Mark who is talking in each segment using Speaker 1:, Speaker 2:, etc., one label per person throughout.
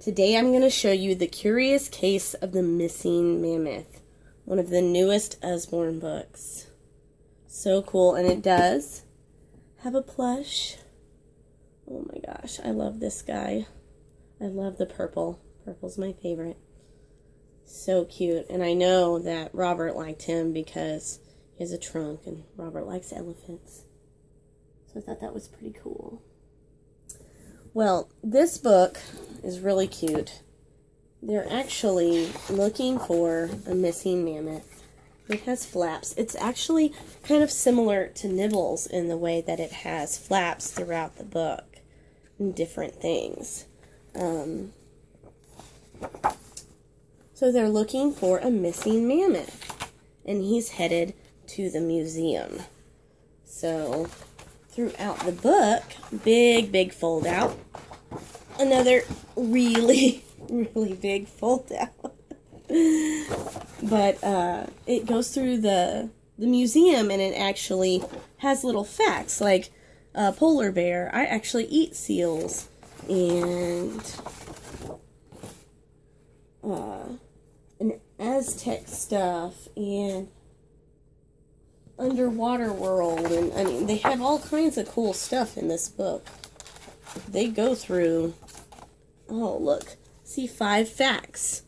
Speaker 1: Today I'm going to show you the curious case of the missing mammoth, one of the newest Usborne books. So cool, and it does have a plush. Oh my gosh, I love this guy. I love the purple. Purple's my favorite. So cute, and I know that Robert liked him because he has a trunk, and Robert likes elephants. So I thought that was pretty cool. Well, this book is really cute. They're actually looking for a missing mammoth. It has flaps. It's actually kind of similar to Nibbles in the way that it has flaps throughout the book and different things. Um, so they're looking for a missing mammoth, and he's headed to the museum. So throughout the book, big, big fold out another really, really big fold but uh, it goes through the the museum and it actually has little facts like a polar bear. I actually eat seals and uh, an Aztec stuff and underwater world and I mean they have all kinds of cool stuff in this book. They go through Oh, look. See five facts.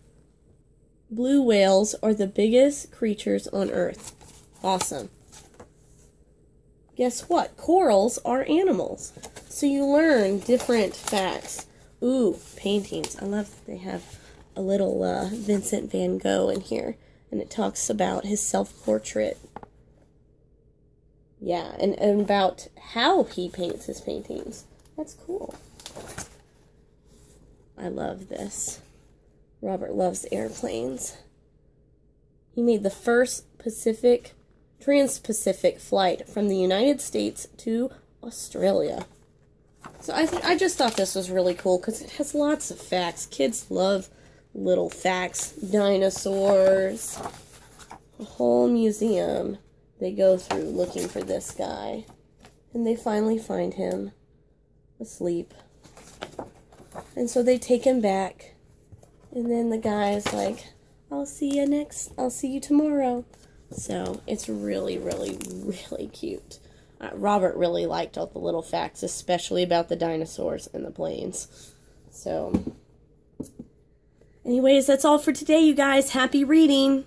Speaker 1: Blue whales are the biggest creatures on Earth. Awesome. Guess what? Corals are animals. So you learn different facts. Ooh, paintings. I love that they have a little uh, Vincent van Gogh in here. And it talks about his self-portrait. Yeah, and, and about how he paints his paintings. That's cool. I love this. Robert loves airplanes. He made the first Pacific, trans-Pacific flight from the United States to Australia. So I think I just thought this was really cool because it has lots of facts. Kids love little facts, dinosaurs, a whole museum. They go through looking for this guy, and they finally find him asleep. And so they take him back. And then the guy is like, I'll see you next, I'll see you tomorrow. So it's really, really, really cute. Uh, Robert really liked all the little facts, especially about the dinosaurs and the planes. So, anyways, that's all for today, you guys. Happy reading!